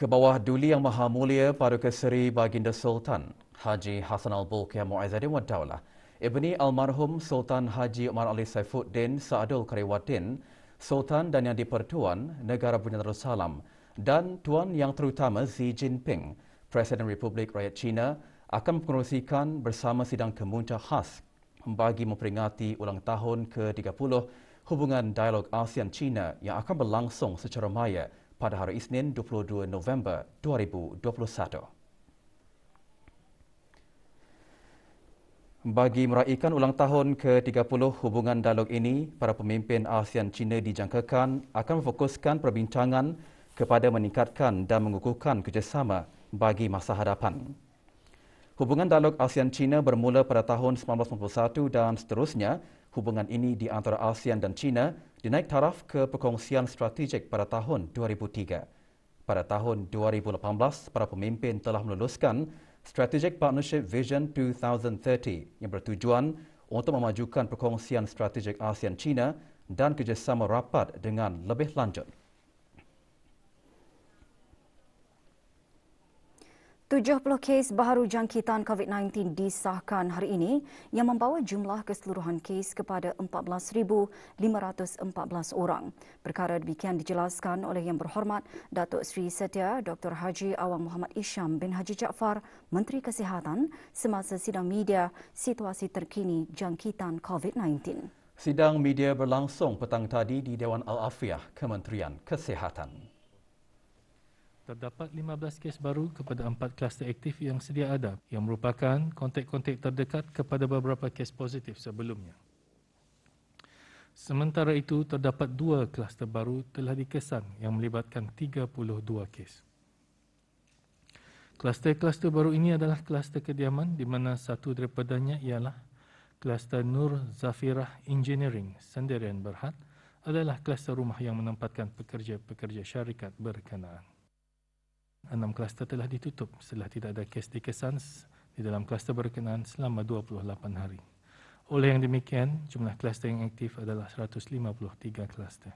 ke bawah duli yang maha mulia Paduka Seri Baginda Sultan Haji Hassan Al-Bolkiah Mu'izzaddin Wadaulah Ibni Almarhum Sultan Haji Umar Ali Saifuddin Sa'adul Kariwatin Sultan dan Yang di-Pertuan Negara Brunei Darussalam dan Tuan Yang Terutama Xi Jinping Presiden Republik Rakyat China akan mengerusikan bersama sidang kemunca khas bagi memperingati ulang tahun ke-30 hubungan dialog ASEAN-China yang akan berlangsung secara maya pada hari Isnin 22 November 2021. Bagi meraihkan ulang tahun ke-30 hubungan dialog ini, para pemimpin ASEAN China dijangkakan akan memfokuskan perbincangan kepada meningkatkan dan mengukuhkan kerjasama bagi masa hadapan. Hubungan dialog ASEAN China bermula pada tahun 1991 dan seterusnya hubungan ini di antara ASEAN dan China dinaik taraf ke perkongsian strategik pada tahun 2003. Pada tahun 2018, para pemimpin telah meluluskan Strategic Partnership Vision 2030 yang bertujuan untuk memajukan perkongsian strategik ASEAN-China dan kerjasama rapat dengan lebih lanjut. 70 kes baharu jangkitan COVID-19 disahkan hari ini yang membawa jumlah keseluruhan kes kepada 14,514 orang. Perkara demikian dijelaskan oleh Yang Berhormat Datuk Seri Setia Dr. Haji Awang Muhammad Isham bin Haji Jaafar, Menteri Kesihatan semasa sidang media situasi terkini jangkitan COVID-19. Sidang media berlangsung petang tadi di Dewan Al-Afiah Kementerian Kesihatan terdapat 15 kes baru kepada empat kluster aktif yang sedia ada yang merupakan kontak-kontak terdekat kepada beberapa kes positif sebelumnya. Sementara itu, terdapat dua kluster baru telah dikesan yang melibatkan 32 kes. Kluster-kluster baru ini adalah kluster kediaman di mana satu daripadanya ialah kluster Nur Zafirah Engineering Sendirian Berhad adalah kluster rumah yang menempatkan pekerja-pekerja syarikat berkenaan enam kluster telah ditutup setelah tidak ada kes dikesan di dalam kluster berkenaan selama 28 hari. Oleh yang demikian, jumlah kluster yang aktif adalah 153 kluster.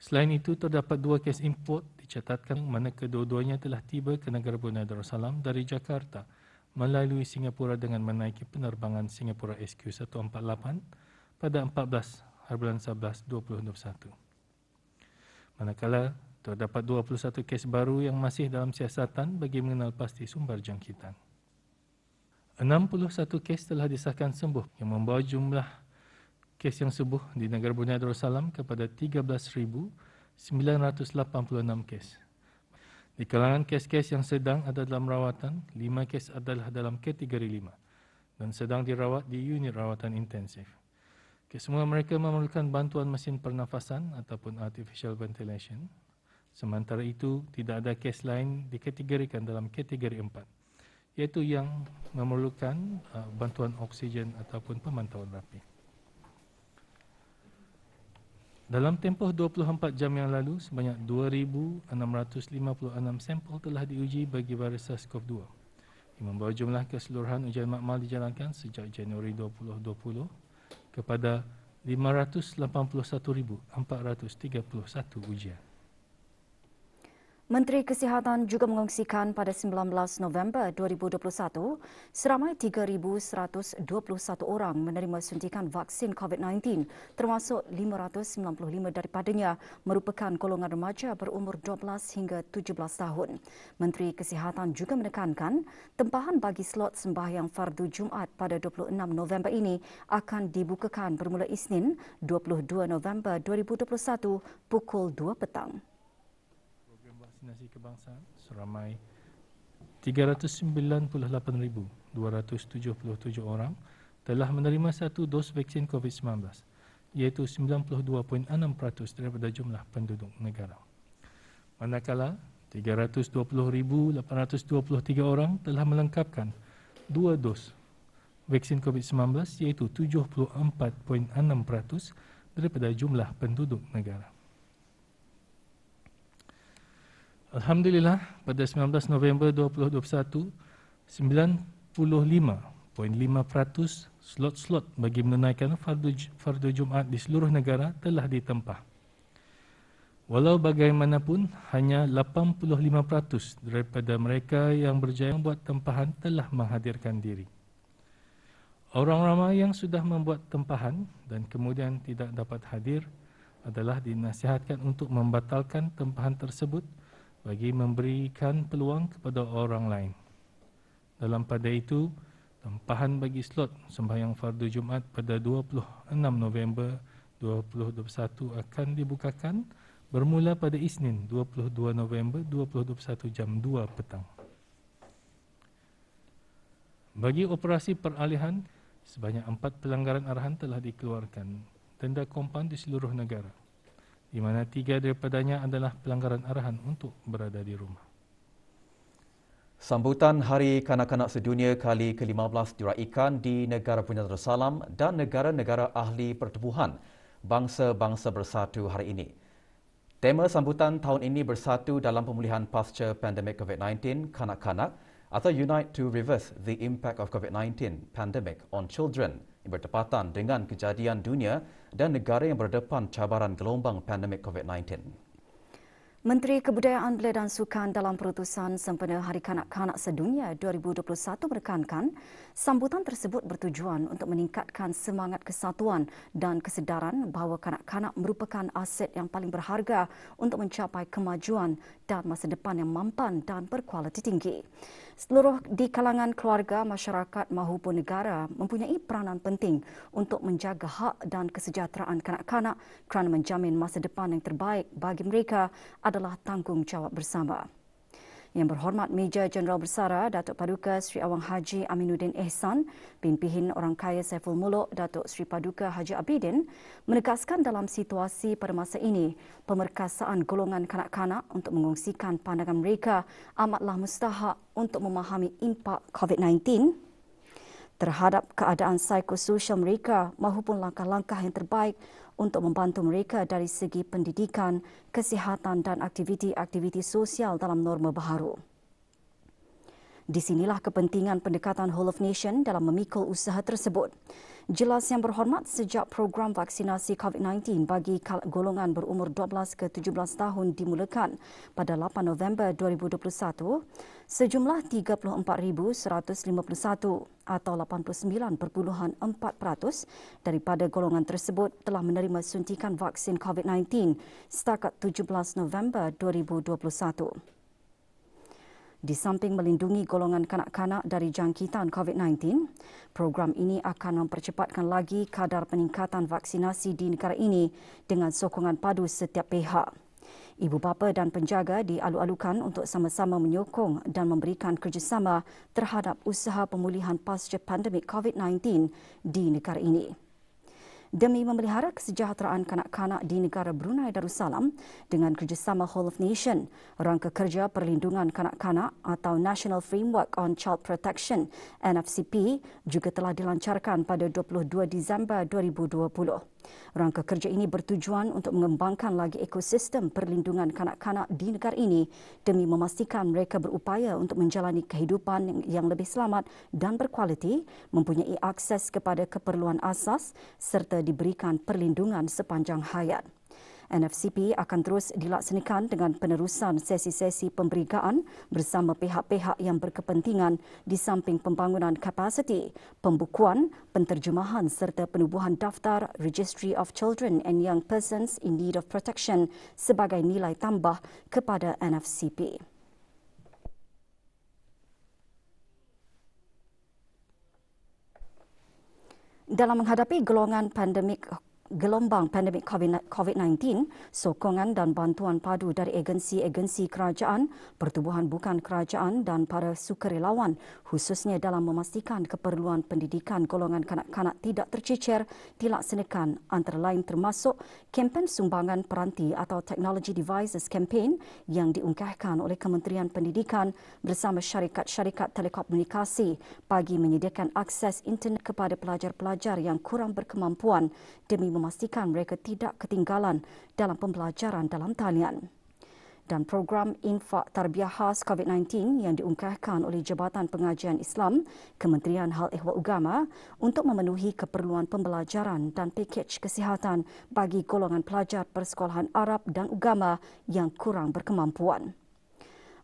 Selain itu, terdapat dua kes import dicatatkan mana kedua-duanya telah tiba ke negara Brunei Darussalam dari Jakarta melalui Singapura dengan menaiki penerbangan Singapura SQ148 pada 14 hari bulan 11 2021. Manakala Terdapat 21 kes baru yang masih dalam siasatan bagi mengenal pasti sumber jangkitan. 61 kes telah disahkan sembuh yang membawa jumlah kes yang sembuh di negara Brunei Darussalam kepada 13,986 kes. Di kalangan kes-kes yang sedang ada dalam rawatan, 5 kes adalah dalam kategori 5 dan sedang dirawat di unit rawatan intensif. Kesemua mereka memerlukan bantuan mesin pernafasan ataupun artificial ventilation Sementara itu, tidak ada kes lain dikategorikan dalam kategori empat, iaitu yang memerlukan uh, bantuan oksigen ataupun pemantauan rapi. Dalam tempoh 24 jam yang lalu, sebanyak 2,656 sampel telah diuji bagi virus SARS-CoV-2 yang membawa jumlah keseluruhan ujian makmal dijalankan sejak Januari 2020 kepada 581,431 ujian. Menteri Kesihatan juga mengongsikan pada 19 November 2021, seramai 3,121 orang menerima suntikan vaksin COVID-19 termasuk 595 daripadanya merupakan golongan remaja berumur 12 hingga 17 tahun. Menteri Kesihatan juga menekankan tempahan bagi slot sembahyang fardu Jumaat pada 26 November ini akan dibukakan bermula Isnin 22 November 2021 pukul 2 petang vaksinasi kebangsaan seramai 398,277 orang telah menerima satu dos vaksin COVID-19 iaitu 92.6% daripada jumlah penduduk negara. Manakala 320,823 orang telah melengkapkan dua dos vaksin COVID-19 iaitu 74.6% daripada jumlah penduduk negara. Alhamdulillah pada 19 November 2021 95.5% slot-slot bagi menunaikan fardu fardu Jumaat di seluruh negara telah ditempah. Walau bagaimanapun, hanya 85% daripada mereka yang berjaya membuat tempahan telah menghadirkan diri. Orang ramai yang sudah membuat tempahan dan kemudian tidak dapat hadir adalah dinasihatkan untuk membatalkan tempahan tersebut bagi memberikan peluang kepada orang lain. Dalam pada itu, tempahan bagi slot sembahyang fardu Jumaat pada 26 November 2021 akan dibukakan bermula pada Isnin 22 November 2021 jam 2 petang. Bagi operasi peralihan, sebanyak empat pelanggaran arahan telah dikeluarkan denda kompan di seluruh negara, di mana tiga daripadanya adalah pelanggaran arahan untuk berada di rumah. Sambutan Hari Kanak-Kanak Sedunia kali ke-15 diraikan di negara Brunei Darussalam dan negara-negara ahli pertubuhan bangsa-bangsa bersatu hari ini. Tema sambutan tahun ini bersatu dalam pemulihan pasca pandemik COVID-19 kanak-kanak atau Unite to Reverse the Impact of COVID-19 Pandemic on Children bertepatan dengan kejadian dunia dan negara yang berdepan cabaran gelombang pandemik COVID-19. Menteri Kebudayaan Belia dan Sukan dalam perutusan sempena Hari Kanak-Kanak Sedunia 2021 menekankan sambutan tersebut bertujuan untuk meningkatkan semangat kesatuan dan kesedaran bahawa kanak-kanak merupakan aset yang paling berharga untuk mencapai kemajuan dan masa depan yang mampan dan berkualiti tinggi. Seluruh di kalangan keluarga, masyarakat maupun negara mempunyai peranan penting untuk menjaga hak dan kesejahteraan kanak-kanak kerana menjamin masa depan yang terbaik bagi mereka adalah tanggungjawab bersama. Yang berhormat Major Jeneral Bersara Datuk Paduka Sri Awang Haji Aminuddin Ehsan, pimpinan orang kaya Saiful Muluk Datuk Sri Paduka Haji Abidin menegaskan dalam situasi pada masa ini pemerkasaan golongan kanak-kanak untuk mengongsikan pandangan mereka amatlah mustahak untuk memahami impak COVID-19 terhadap keadaan psikososial mereka maupun langkah-langkah yang terbaik untuk membantu mereka dari segi pendidikan, kesihatan dan aktiviti-aktiviti sosial dalam norma baharu. Di sinilah kepentingan pendekatan Whole of Nation dalam memikul usaha tersebut. Jelas yang berhormat sejak program vaksinasi COVID-19 bagi golongan berumur 12 ke 17 tahun dimulakan pada 8 November 2021, sejumlah 34,151 atau 89.4% daripada golongan tersebut telah menerima suntikan vaksin COVID-19 setakat 17 November 2021. Di samping melindungi golongan kanak-kanak dari jangkitan COVID-19, program ini akan mempercepatkan lagi kadar peningkatan vaksinasi di negara ini dengan sokongan padu setiap pihak. Ibu bapa dan penjaga dialu-alukan untuk sama-sama menyokong dan memberikan kerjasama terhadap usaha pemulihan pasca pandemik COVID-19 di negara ini demi memelihara kesejahteraan kanak-kanak di negara Brunei Darussalam dengan kerjasama Whole of Nation, Rangka Kerja Perlindungan Kanak-Kanak atau National Framework on Child Protection NFCP juga telah dilancarkan pada 22 Disember 2020. Rangka kerja ini bertujuan untuk mengembangkan lagi ekosistem perlindungan kanak-kanak di negara ini demi memastikan mereka berupaya untuk menjalani kehidupan yang lebih selamat dan berkualiti, mempunyai akses kepada keperluan asas serta diberikan perlindungan sepanjang hayat. NFCP akan terus dilaksanakan dengan penerusan sesi-sesi pemberigaan bersama pihak-pihak yang berkepentingan di samping pembangunan kapasiti, pembukuan, penterjemahan serta penubuhan daftar Registry of Children and Young Persons in Need of Protection sebagai nilai tambah kepada NFCP. Dalam menghadapi golongan pandemik gelombang pandemik COVID-19, sokongan dan bantuan padu dari agensi-agensi kerajaan, pertubuhan bukan kerajaan dan para sukarelawan khususnya dalam memastikan keperluan pendidikan golongan kanak-kanak tidak tercecer dilaksanakan antara lain termasuk kempen sumbangan peranti atau Technology Devices Campaign yang diungkahkan oleh Kementerian Pendidikan bersama syarikat-syarikat telekomunikasi bagi menyediakan akses internet kepada pelajar-pelajar yang kurang berkemampuan demi memastikan mereka tidak ketinggalan dalam pembelajaran dalam talian. dan program infak tarbiyah khas COVID-19 yang diungkahkan oleh Jabatan Pengajian Islam Kementerian Hal Ehwal Ugama untuk memenuhi keperluan pembelajaran dan pakej kesihatan bagi golongan pelajar persekolahan Arab dan Ugama yang kurang berkemampuan.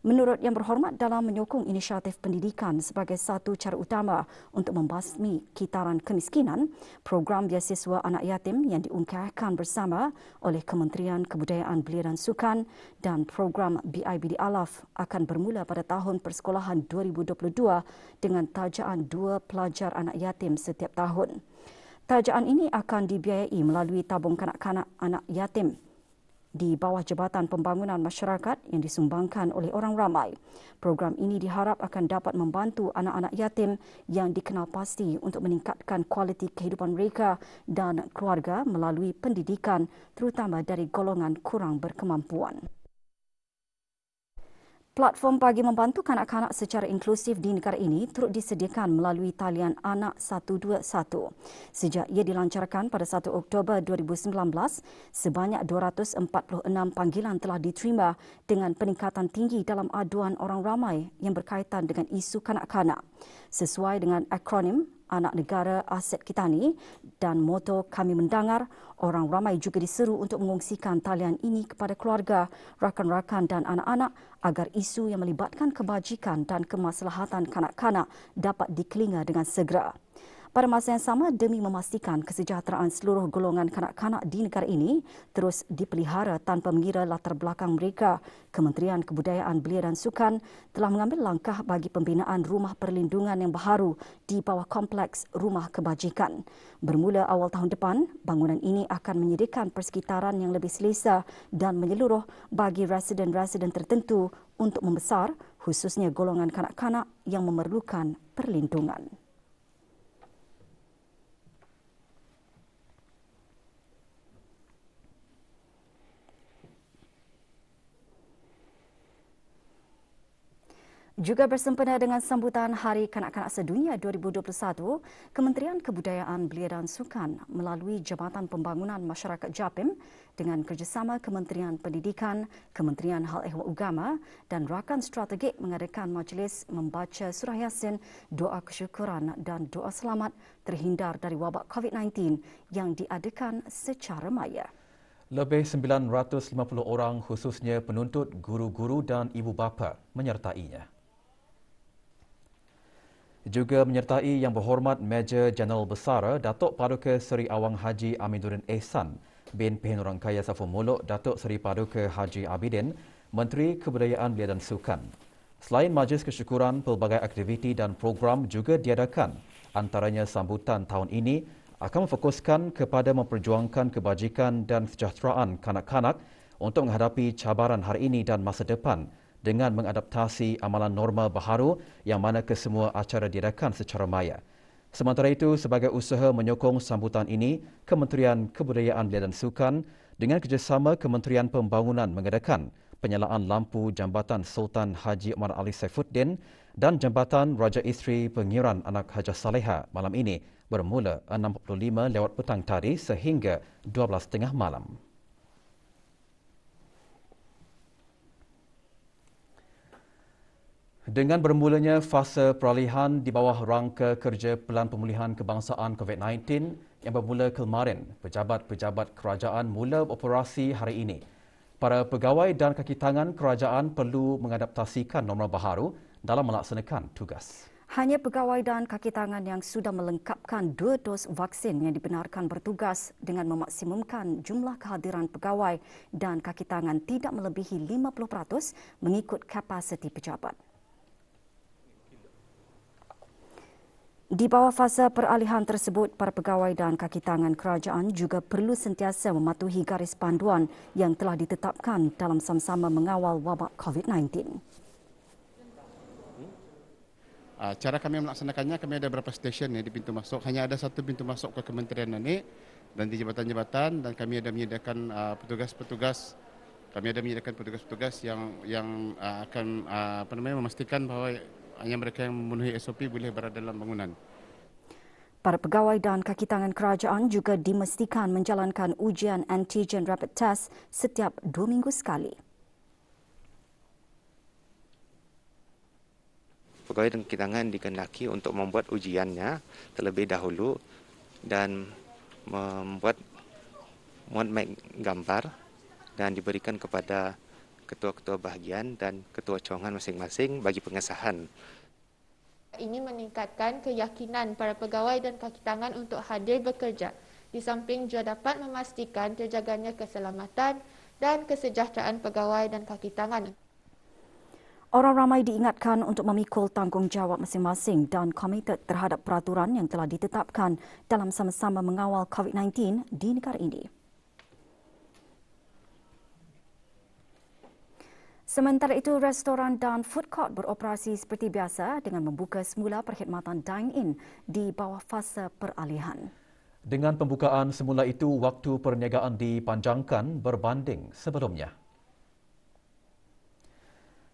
Menurut Yang Berhormat dalam menyokong inisiatif pendidikan sebagai satu cara utama untuk membasmi kitaran kemiskinan, program biasiswa anak yatim yang diungkahkan bersama oleh Kementerian Kebudayaan Belia dan Sukan dan program BIBD Alaf akan bermula pada tahun persekolahan 2022 dengan tajaan dua pelajar anak yatim setiap tahun. Tajaan ini akan dibiayai melalui tabung kanak-kanak anak yatim di bawah Jabatan Pembangunan Masyarakat yang disumbangkan oleh orang ramai. Program ini diharap akan dapat membantu anak-anak yatim yang dikenal pasti untuk meningkatkan kualiti kehidupan mereka dan keluarga melalui pendidikan terutama dari golongan kurang berkemampuan. Platform bagi membantu kanak-kanak secara inklusif di negara ini turut disediakan melalui talian Anak 121. Sejak ia dilancarkan pada 1 Oktober 2019, sebanyak 246 panggilan telah diterima dengan peningkatan tinggi dalam aduan orang ramai yang berkaitan dengan isu kanak-kanak. Sesuai dengan akronim anak negara aset kita ni dan moto kami mendengar orang ramai juga diseru untuk mengungsikan talian ini kepada keluarga, rakan-rakan dan anak-anak agar isu yang melibatkan kebajikan dan kemaslahatan kanak-kanak dapat dikelinga dengan segera. Pada masa yang sama, demi memastikan kesejahteraan seluruh golongan kanak-kanak di negara ini terus dipelihara tanpa mengira latar belakang mereka, Kementerian Kebudayaan Belia dan Sukan telah mengambil langkah bagi pembinaan rumah perlindungan yang baharu di bawah kompleks rumah kebajikan. Bermula awal tahun depan, bangunan ini akan menyediakan persekitaran yang lebih selesa dan menyeluruh bagi residen-residen tertentu untuk membesar, khususnya golongan kanak-kanak yang memerlukan perlindungan. Juga bersempena dengan sambutan Hari Kanak-Kanak Sedunia 2021, Kementerian Kebudayaan Belia dan Sukan melalui Jabatan Pembangunan Masyarakat JAPIM dengan kerjasama Kementerian Pendidikan, Kementerian Hal Ehwal Ugama dan rakan strategik mengadakan majlis membaca surah Yasin, doa kesyukuran dan doa selamat terhindar dari wabak COVID-19 yang diadakan secara maya. Lebih 950 orang khususnya penuntut, guru-guru dan ibu bapa menyertainya juga menyertai Yang Berhormat Major Jeneral Besar Datuk Paduka Seri Awang Haji Amiduddin Ehsan bin Pehin Orang Kaya Safu Muluk Datuk Seri Paduka Haji Abidin Menteri Kebudayaan Belia dan Sukan. Selain majlis kesyukuran, pelbagai aktiviti dan program juga diadakan. Antaranya sambutan tahun ini akan memfokuskan kepada memperjuangkan kebajikan dan sejahteraan kanak-kanak untuk menghadapi cabaran hari ini dan masa depan dengan mengadaptasi amalan normal baharu yang mana kesemua acara diadakan secara maya. Sementara itu, sebagai usaha menyokong sambutan ini, Kementerian Kebudayaan Belia dan Sukan dengan kerjasama Kementerian Pembangunan mengadakan penyalaan lampu Jambatan Sultan Haji Umar Ali Saifuddin dan Jambatan Raja Isteri Pengiran Anak Hajah Saleha malam ini bermula 6.45 lewat petang tadi sehingga 12.30 malam. Dengan bermulanya fasa peralihan di bawah rangka kerja Pelan Pemulihan Kebangsaan COVID-19 yang bermula kemarin, pejabat-pejabat kerajaan mula operasi hari ini. Para pegawai dan kaki tangan kerajaan perlu mengadaptasikan norma baharu dalam melaksanakan tugas. Hanya pegawai dan kaki tangan yang sudah melengkapkan dua dos vaksin yang dibenarkan bertugas dengan memaksimumkan jumlah kehadiran pegawai dan kaki tangan tidak melebihi 50% mengikut kapasiti pejabat. Di bawah fasa peralihan tersebut, para pegawai dan kaki tangan kerajaan juga perlu sentiasa mematuhi garis panduan yang telah ditetapkan dalam sama-sama mengawal wabak COVID-19. Ah, cara kami melaksanakannya, kami ada beberapa stesen ya, di pintu masuk. Hanya ada satu pintu masuk ke kementerian ini dan di jabatan-jabatan dan kami ada menyediakan uh, petugas-petugas kami ada menyediakan petugas-petugas yang yang uh, akan uh, apa namanya memastikan bahawa hanya mereka yang memenuhi SOP boleh berada dalam bangunan. Para pegawai dan kaki tangan kerajaan juga dimestikan menjalankan ujian antigen rapid test setiap dua minggu sekali. Pegawai dan kaki tangan dikendaki untuk membuat ujiannya terlebih dahulu dan membuat membuat gambar dan diberikan kepada ketua-ketua bahagian dan ketua cawangan masing-masing bagi pengesahan. Ini meningkatkan keyakinan para pegawai dan kaki tangan untuk hadir bekerja. Di samping juga dapat memastikan terjaganya keselamatan dan kesejahteraan pegawai dan kaki tangan. Orang ramai diingatkan untuk memikul tanggungjawab masing-masing dan komited terhadap peraturan yang telah ditetapkan dalam sama-sama mengawal COVID-19 di negara ini. Sementara itu, restoran dan food court beroperasi seperti biasa dengan membuka semula perkhidmatan dine-in di bawah fasa peralihan. Dengan pembukaan semula itu, waktu perniagaan dipanjangkan berbanding sebelumnya.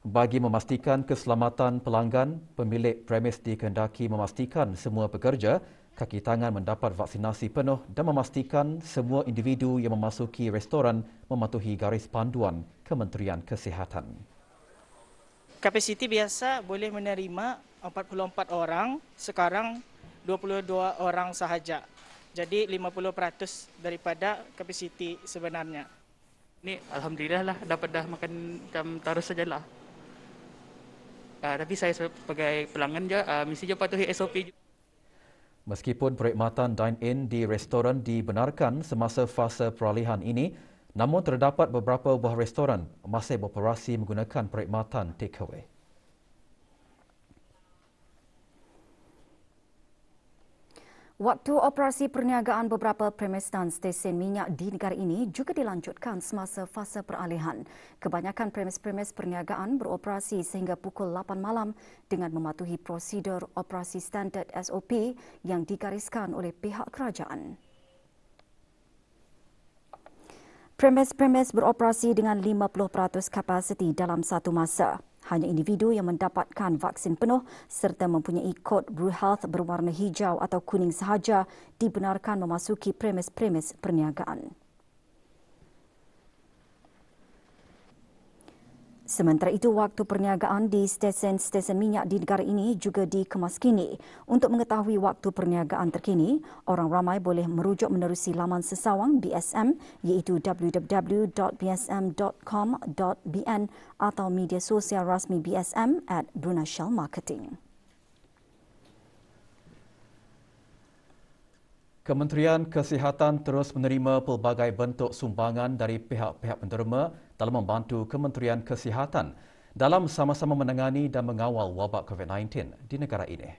Bagi memastikan keselamatan pelanggan, pemilik premis dikehendaki memastikan semua pekerja kaki tangan mendapat vaksinasi penuh dan memastikan semua individu yang memasuki restoran mematuhi garis panduan Kementerian Kesihatan. Kapasiti biasa boleh menerima 44 orang, sekarang 22 orang sahaja. Jadi 50% daripada kapasiti sebenarnya. Ini alhamdulillah lah dapat dah makan macam tarus sajalah. Uh, tapi saya sebagai pelanggan je, uh, mesti je patuhi SOP. Meskipun perkhidmatan dine-in di restoran dibenarkan semasa fasa peralihan ini, namun terdapat beberapa buah restoran masih beroperasi menggunakan perkhidmatan takeaway. Waktu operasi perniagaan beberapa premis dan stesen minyak di negara ini juga dilanjutkan semasa fasa peralihan. Kebanyakan premis-premis perniagaan beroperasi sehingga pukul 8 malam dengan mematuhi prosedur operasi standard SOP yang digariskan oleh pihak kerajaan. Premis-premis beroperasi dengan 50% kapasiti dalam satu masa hanya individu yang mendapatkan vaksin penuh serta mempunyai kod Blue Health berwarna hijau atau kuning sahaja dibenarkan memasuki premis-premis perniagaan. Sementara itu, waktu perniagaan di stesen-stesen minyak di negara ini juga dikemaskini. Untuk mengetahui waktu perniagaan terkini, orang ramai boleh merujuk menerusi laman sesawang BSM iaitu www.bsm.com.bn atau media sosial rasmi BSM at Brunei Shell Marketing. Kementerian Kesihatan terus menerima pelbagai bentuk sumbangan dari pihak-pihak penderma dalam membantu Kementerian Kesihatan dalam sama-sama menangani dan mengawal wabak COVID-19 di negara ini.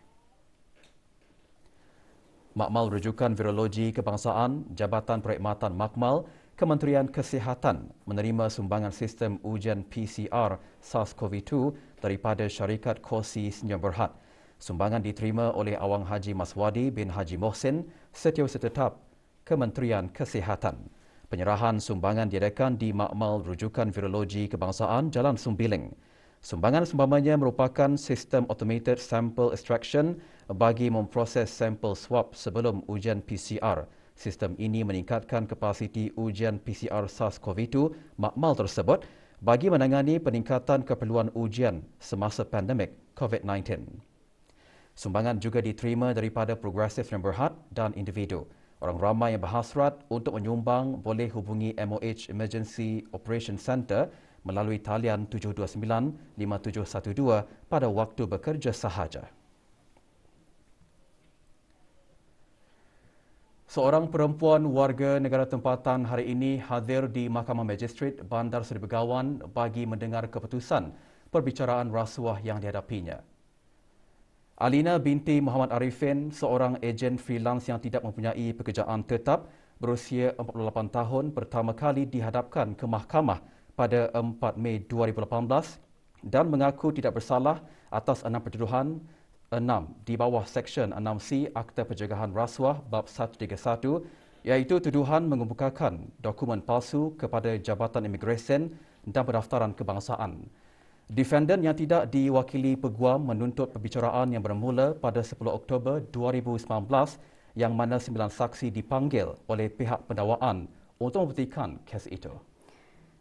Makmal Rujukan Virologi Kebangsaan Jabatan Perkhidmatan Makmal Kementerian Kesihatan menerima sumbangan sistem ujian PCR SARS-CoV-2 daripada syarikat Kosi Senyum Berhad Sumbangan diterima oleh Awang Haji Maswadi bin Haji Mohsin, Setiausaha Tetap Kementerian Kesihatan. Penyerahan sumbangan diadakan di Makmal Rujukan Virologi Kebangsaan Jalan Sumbiling. Sumbangan seumpamanya merupakan sistem automated sample extraction bagi memproses sampel swab sebelum ujian PCR. Sistem ini meningkatkan kapasiti ujian PCR SARS-CoV-2 makmal tersebut bagi menangani peningkatan keperluan ujian semasa pandemik COVID-19. Sumbangan juga diterima daripada Progressive Member Heart dan individu. Orang ramai yang berhasrat untuk menyumbang boleh hubungi MOH Emergency Operation Center melalui talian 729-5712 pada waktu bekerja sahaja. Seorang perempuan warga negara tempatan hari ini hadir di Mahkamah Magistrate Bandar Seri Begawan bagi mendengar keputusan perbicaraan rasuah yang dihadapinya. Alina binti Muhammad Arifin, seorang ejen freelance yang tidak mempunyai pekerjaan tetap berusia 48 tahun pertama kali dihadapkan ke mahkamah pada 4 Mei 2018 dan mengaku tidak bersalah atas enam pertuduhan 6 di bawah Seksyen 6C Akta Pencegahan Rasuah Bab 131 iaitu tuduhan mengemukakan dokumen palsu kepada Jabatan Imigresen dan Pendaftaran Kebangsaan. Defendant yang tidak diwakili peguam menuntut perbicaraan yang bermula pada 10 Oktober 2019 yang mana sembilan saksi dipanggil oleh pihak pendakwaan untuk membuktikan kes itu.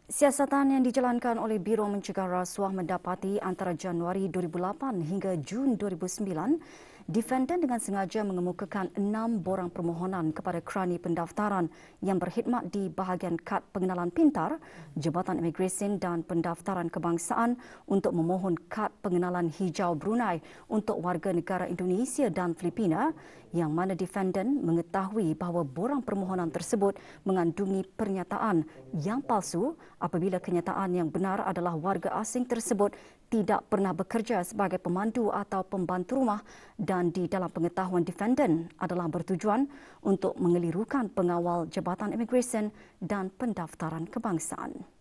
Siasatan yang dijalankan oleh Biro Mencegah Rasuah mendapati antara Januari 2008 hingga Jun 2009 Defendant dengan sengaja mengemukakan enam borang permohonan kepada kerani pendaftaran yang berkhidmat di bahagian kad pengenalan pintar, Jabatan Imigresen dan Pendaftaran Kebangsaan untuk memohon kad pengenalan hijau Brunei untuk warga negara Indonesia dan Filipina yang mana defendant mengetahui bahawa borang permohonan tersebut mengandungi pernyataan yang palsu apabila kenyataan yang benar adalah warga asing tersebut tidak pernah bekerja sebagai pemandu atau pembantu rumah dan di dalam pengetahuan defendant adalah bertujuan untuk mengelirukan pengawal Jabatan Imigresen dan Pendaftaran Kebangsaan.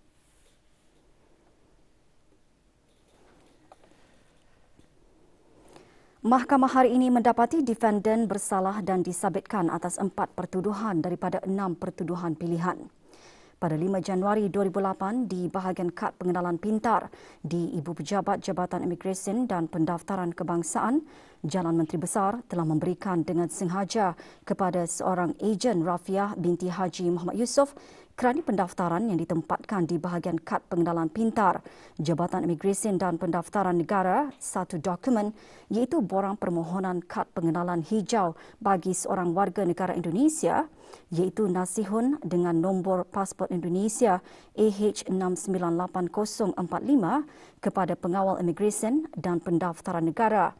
Mahkamah hari ini mendapati defendant bersalah dan disabitkan atas empat pertuduhan daripada enam pertuduhan pilihan. Pada 5 Januari 2008 di bahagian kad pengenalan pintar di Ibu Pejabat Jabatan Imigresen dan Pendaftaran Kebangsaan, Jalan Menteri Besar telah memberikan dengan sengaja kepada seorang ejen Rafiah binti Haji Muhammad Yusof kerana pendaftaran yang ditempatkan di bahagian kad pengenalan pintar. Jabatan Imigresen dan Pendaftaran Negara satu dokumen iaitu borang permohonan kad pengenalan hijau bagi seorang warga negara Indonesia iaitu nasihun dengan nombor pasport Indonesia AH698045 kepada pengawal imigresen dan pendaftaran negara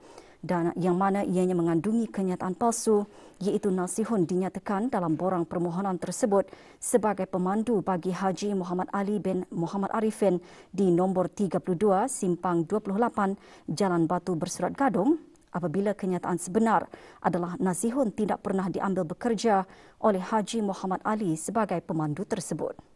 dan yang mana ianya mengandungi kenyataan palsu iaitu Nasihun dinyatakan dalam borang permohonan tersebut sebagai pemandu bagi Haji Muhammad Ali bin Muhammad Arifin di nombor 32 Simpang 28 Jalan Batu Bersurat Gadung apabila kenyataan sebenar adalah Nasihun tidak pernah diambil bekerja oleh Haji Muhammad Ali sebagai pemandu tersebut.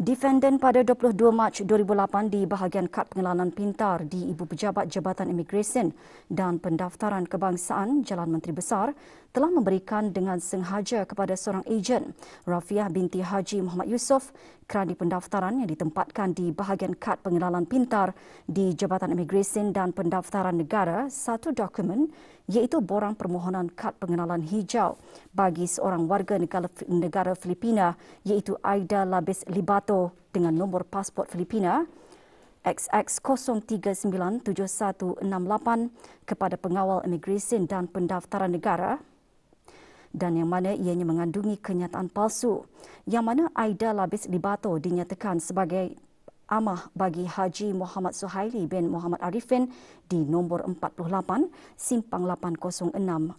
Defendant pada 22 Mac 2008 di bahagian kad pengelanan pintar di Ibu Pejabat Jabatan Imigresen dan Pendaftaran Kebangsaan Jalan Menteri Besar telah memberikan dengan sengaja kepada seorang ejen, Rafiah binti Haji Muhammad Yusof, kerana pendaftaran yang ditempatkan di bahagian kad pengelanan pintar di Jabatan Imigresen dan Pendaftaran Negara satu dokumen iaitu borang permohonan kad pengenalan hijau bagi seorang warga negara, negara Filipina iaitu Aida Labis Libato dengan nombor pasport Filipina XX0397168 kepada pengawal imigresen dan pendaftaran negara dan yang mana ianya mengandungi kenyataan palsu yang mana Aida Labis Libato dinyatakan sebagai amah bagi Haji Muhammad Suhaili bin Muhammad Arifin di nombor 48 Simpang 806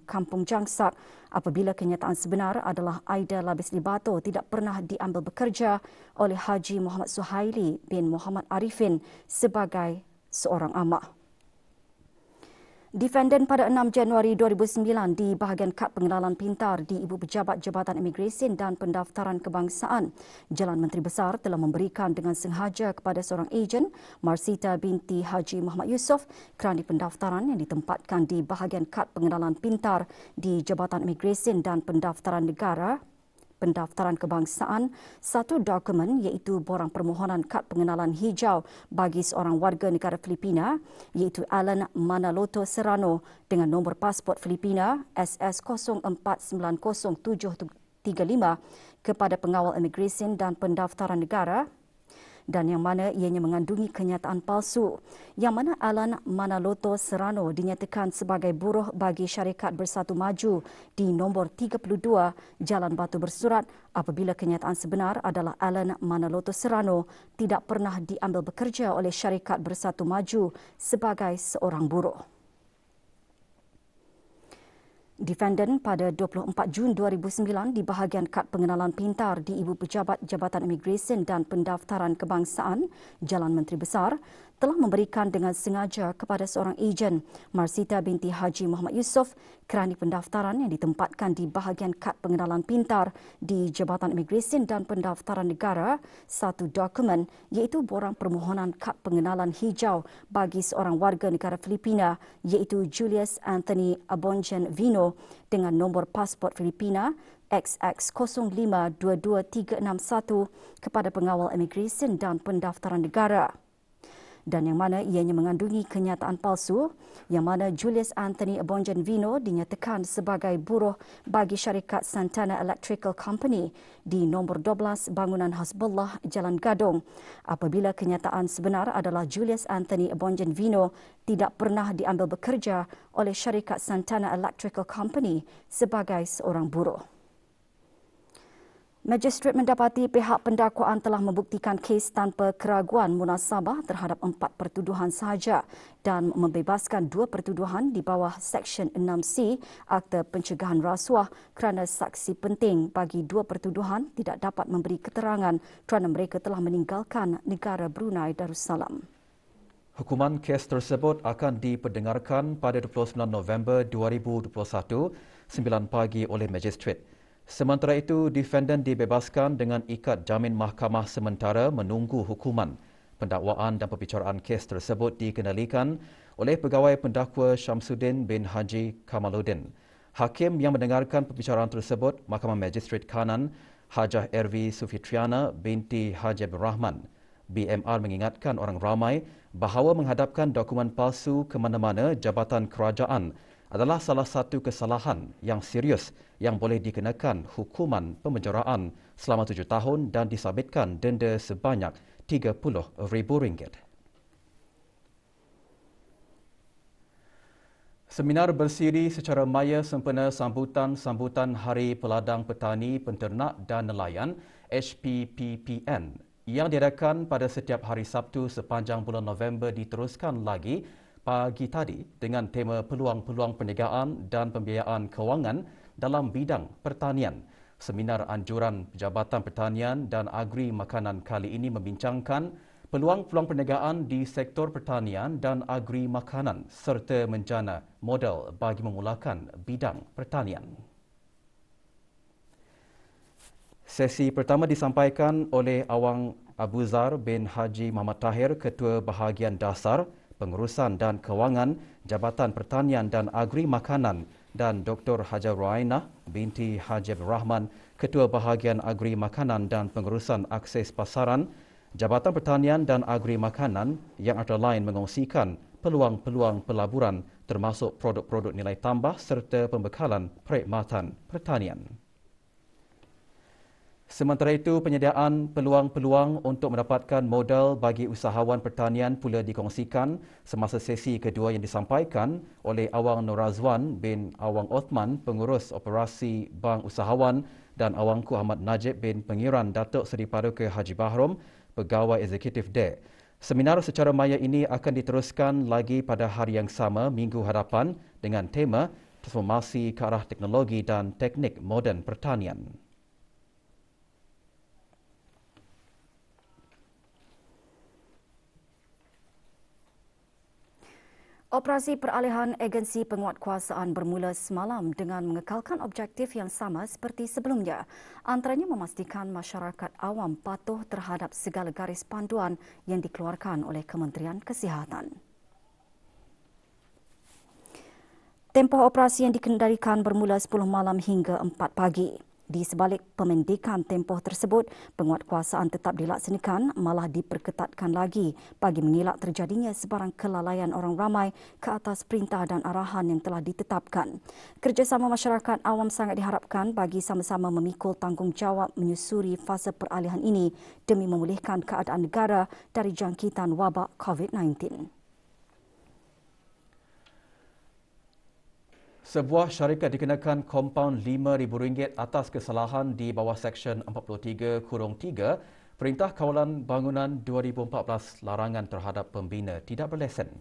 Kampung Jangsat apabila kenyataan sebenar adalah Aida Labis Libato tidak pernah diambil bekerja oleh Haji Muhammad Suhaili bin Muhammad Arifin sebagai seorang amah. Defendant pada 6 Januari 2009 di bahagian kad pengenalan pintar di Ibu Pejabat Jabatan Imigresen dan Pendaftaran Kebangsaan, Jalan Menteri Besar telah memberikan dengan sengaja kepada seorang ejen, Marsita binti Haji Muhammad Yusof, kerana pendaftaran yang ditempatkan di bahagian kad pengenalan pintar di Jabatan Imigresen dan Pendaftaran Negara pendaftaran kebangsaan satu dokumen iaitu borang permohonan kad pengenalan hijau bagi seorang warga negara Filipina iaitu Alan Manaloto Serrano dengan nombor pasport Filipina SS04907335 kepada pengawal imigresen dan pendaftaran negara dan yang mana ianya mengandungi kenyataan palsu yang mana Alan Manaloto Serrano dinyatakan sebagai buruh bagi syarikat Bersatu Maju di nombor 32 Jalan Batu Bersurat apabila kenyataan sebenar adalah Alan Manaloto Serrano tidak pernah diambil bekerja oleh syarikat Bersatu Maju sebagai seorang buruh. Defendant pada 24 Jun 2009 di bahagian kad pengenalan pintar di Ibu Pejabat Jabatan Imigresen dan Pendaftaran Kebangsaan Jalan Menteri Besar telah memberikan dengan sengaja kepada seorang ejen, Marsita binti Haji Muhammad Yusof, kerana pendaftaran yang ditempatkan di bahagian kad pengenalan pintar di Jabatan Imigresen dan Pendaftaran Negara satu dokumen iaitu borang permohonan kad pengenalan hijau bagi seorang warga negara Filipina iaitu Julius Anthony Abonjan Vino dengan nombor pasport Filipina XX052231 kepada pengawal imigresen dan pendaftaran negara dan yang mana ianya mengandungi kenyataan palsu yang mana Julius Anthony Abonjan Vino dinyatakan sebagai buruh bagi syarikat Santana Electrical Company di nombor 12 bangunan Hasbullah Jalan Gadong apabila kenyataan sebenar adalah Julius Anthony Abonjan Vino tidak pernah diambil bekerja oleh syarikat Santana Electrical Company sebagai seorang buruh. Magistrate mendapati pihak pendakwaan telah membuktikan kes tanpa keraguan munasabah terhadap empat pertuduhan sahaja dan membebaskan dua pertuduhan di bawah Seksyen 6C Akta Pencegahan Rasuah kerana saksi penting bagi dua pertuduhan tidak dapat memberi keterangan kerana mereka telah meninggalkan negara Brunei Darussalam. Hukuman kes tersebut akan diperdengarkan pada 29 November 2021, 9 pagi oleh magistrate. Sementara itu, defendant dibebaskan dengan ikat jamin mahkamah sementara menunggu hukuman. Pendakwaan dan perbicaraan kes tersebut dikendalikan oleh pegawai pendakwa Syamsuddin bin Haji Kamaluddin. Hakim yang mendengarkan perbicaraan tersebut, Mahkamah Magistrate Kanan, Hajah Ervi Sufitriana binti Haji Abdul Rahman. BMR mengingatkan orang ramai bahawa menghadapkan dokumen palsu ke mana-mana jabatan kerajaan adalah salah satu kesalahan yang serius yang boleh dikenakan hukuman pemenjaraan selama tujuh tahun dan disabitkan denda sebanyak RM30,000. Seminar bersiri secara maya sempena sambutan-sambutan Hari Peladang Petani, Penternak dan Nelayan HPPPN yang diadakan pada setiap hari Sabtu sepanjang bulan November diteruskan lagi pagi tadi dengan tema peluang-peluang perniagaan dan pembiayaan kewangan dalam bidang pertanian. Seminar anjuran Jabatan Pertanian dan Agri Makanan kali ini membincangkan peluang-peluang perniagaan di sektor pertanian dan agri makanan serta menjana model bagi memulakan bidang pertanian. Sesi pertama disampaikan oleh Awang Abu Zar bin Haji Muhammad Tahir, Ketua Bahagian Dasar Pengurusan dan Kewangan Jabatan Pertanian dan Agri Makanan dan Dr. Hajar Ruaina binti Hajib Rahman, Ketua Bahagian Agri Makanan dan Pengurusan Akses Pasaran, Jabatan Pertanian dan Agri Makanan yang antara lain mengongsikan peluang-peluang pelaburan termasuk produk-produk nilai tambah serta pembekalan perkhidmatan pertanian. Sementara itu, penyediaan peluang-peluang untuk mendapatkan modal bagi usahawan pertanian pula dikongsikan semasa sesi kedua yang disampaikan oleh Awang Norazwan bin Awang Othman, pengurus operasi Bank Usahawan dan Awangku Ahmad Najib bin Pengiran Datuk Seri Paduka Haji Bahrom, pegawai eksekutif DEC. Seminar secara maya ini akan diteruskan lagi pada hari yang sama minggu hadapan dengan tema transformasi ke arah teknologi dan teknik moden pertanian. Operasi peralihan agensi penguatkuasaan bermula semalam dengan mengekalkan objektif yang sama seperti sebelumnya. Antaranya memastikan masyarakat awam patuh terhadap segala garis panduan yang dikeluarkan oleh Kementerian Kesihatan. Tempoh operasi yang dikendalikan bermula 10 malam hingga 4 pagi. Di sebalik pemendikan tempoh tersebut, penguatkuasaan tetap dilaksanakan malah diperketatkan lagi bagi mengelak terjadinya sebarang kelalaian orang ramai ke atas perintah dan arahan yang telah ditetapkan. Kerjasama masyarakat awam sangat diharapkan bagi sama-sama memikul tanggungjawab menyusuri fasa peralihan ini demi memulihkan keadaan negara dari jangkitan wabak COVID-19. Sebuah syarikat dikenakan kompaun RM5,000 atas kesalahan di bawah Seksyen 43-3 Perintah Kawalan Bangunan 2014 larangan terhadap pembina tidak berlesen.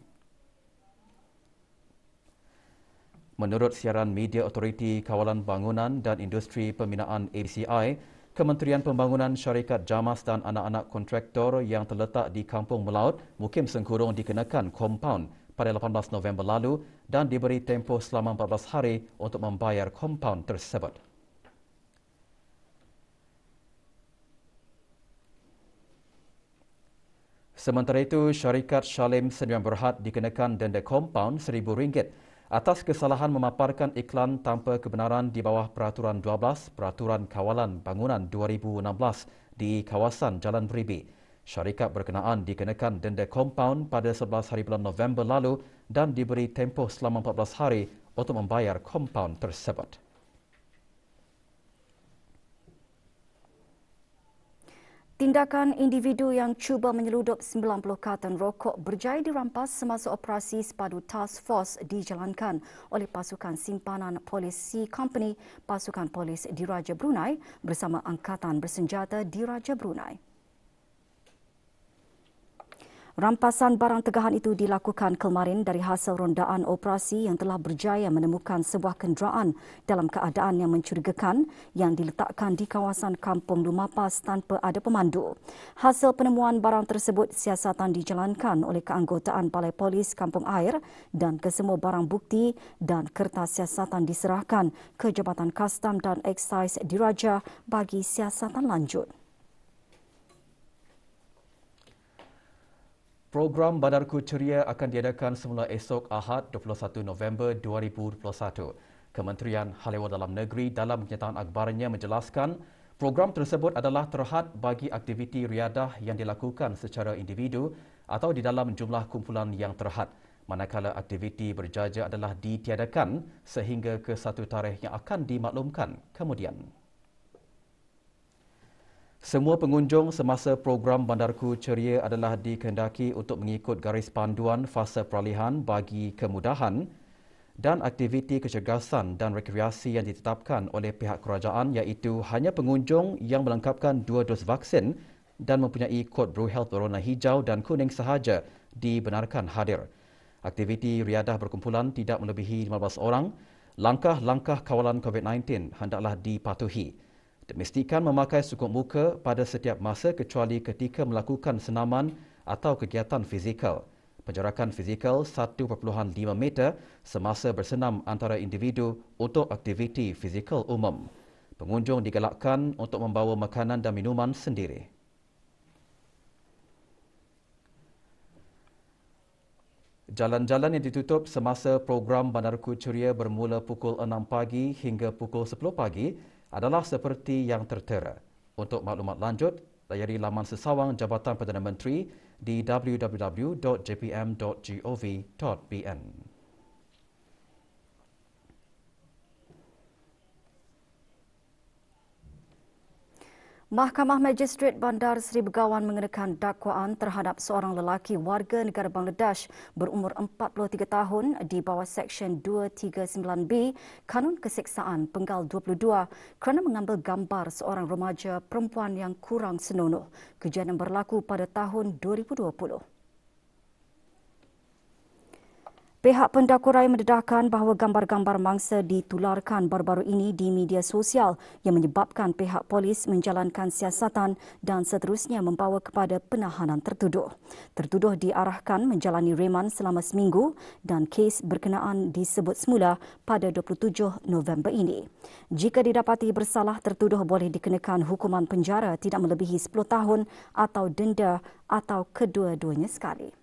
Menurut siaran media Otoriti Kawalan Bangunan dan Industri Pembinaan ABCI, Kementerian Pembangunan Syarikat Jamas dan anak-anak kontraktor yang terletak di Kampung Melaut, Mukim Sengkurung dikenakan kompaun pada 18 November lalu dan diberi tempoh selama 14 hari untuk membayar kompaun tersebut. Sementara itu, syarikat Shalim Seniman Berhad dikenakan denda kompaun RM1,000 atas kesalahan memaparkan iklan tanpa kebenaran di bawah Peraturan 12 Peraturan Kawalan Bangunan 2016 di kawasan Jalan Beribi. Syarikat berkenaan dikenakan denda kompaun pada 11 hari bulan November lalu dan diberi tempoh selama 14 hari untuk membayar kompaun tersebut. Tindakan individu yang cuba menyeludup 90 karton rokok berjaya dirampas semasa operasi sepadu task force dijalankan oleh pasukan simpanan polis C Company pasukan polis Diraja Brunei bersama Angkatan Bersenjata Diraja Brunei. Rampasan barang tegahan itu dilakukan kemarin dari hasil rondaan operasi yang telah berjaya menemukan sebuah kenderaan dalam keadaan yang mencurigakan yang diletakkan di kawasan Kampung Lumapas tanpa ada pemandu. Hasil penemuan barang tersebut siasatan dijalankan oleh keanggotaan Balai Polis Kampung Air dan kesemua barang bukti dan kertas siasatan diserahkan ke Jabatan Kastam dan Excise Diraja bagi siasatan lanjut. Program Badarku Ceria akan diadakan semula esok Ahad 21 November 2021. Kementerian Hal Ehwal Dalam Negeri dalam kenyataan akhbarnya menjelaskan program tersebut adalah terhad bagi aktiviti riadah yang dilakukan secara individu atau di dalam jumlah kumpulan yang terhad manakala aktiviti berjaja adalah ditiadakan sehingga ke satu tarikh yang akan dimaklumkan kemudian. Semua pengunjung semasa program Bandarku Ceria adalah dikehendaki untuk mengikut garis panduan fasa peralihan bagi kemudahan dan aktiviti kecergasan dan rekreasi yang ditetapkan oleh pihak kerajaan iaitu hanya pengunjung yang melengkapkan dua dos vaksin dan mempunyai kod Blue Health berwarna hijau dan kuning sahaja dibenarkan hadir. Aktiviti riadah berkumpulan tidak melebihi 15 orang. Langkah-langkah kawalan COVID-19 hendaklah dipatuhi memastikan memakai sukup muka pada setiap masa kecuali ketika melakukan senaman atau kegiatan fizikal. Penjarakan fizikal 1.5 meter semasa bersenam antara individu untuk aktiviti fizikal umum. Pengunjung digalakkan untuk membawa makanan dan minuman sendiri. Jalan-jalan yang ditutup semasa program Bandarku Ceria bermula pukul 6 pagi hingga pukul 10 pagi adalah seperti yang tertera. Untuk maklumat lanjut, layari laman sesawang Jabatan Perdana Menteri di www.jpm.gov.bn. Mahkamah Magistrate Bandar Seri Begawan mengenakan dakwaan terhadap seorang lelaki warga negara Bangladesh berumur 43 tahun di bawah Seksyen 239B Kanun Keseksaan Penggal 22 kerana mengambil gambar seorang remaja perempuan yang kurang senonoh. Kejadian berlaku pada tahun 2020. Pihak pendakwa raya mendedahkan bahawa gambar-gambar mangsa ditularkan baru-baru ini di media sosial yang menyebabkan pihak polis menjalankan siasatan dan seterusnya membawa kepada penahanan tertuduh. Tertuduh diarahkan menjalani reman selama seminggu dan kes berkenaan disebut semula pada 27 November ini. Jika didapati bersalah, tertuduh boleh dikenakan hukuman penjara tidak melebihi 10 tahun atau denda atau kedua-duanya sekali.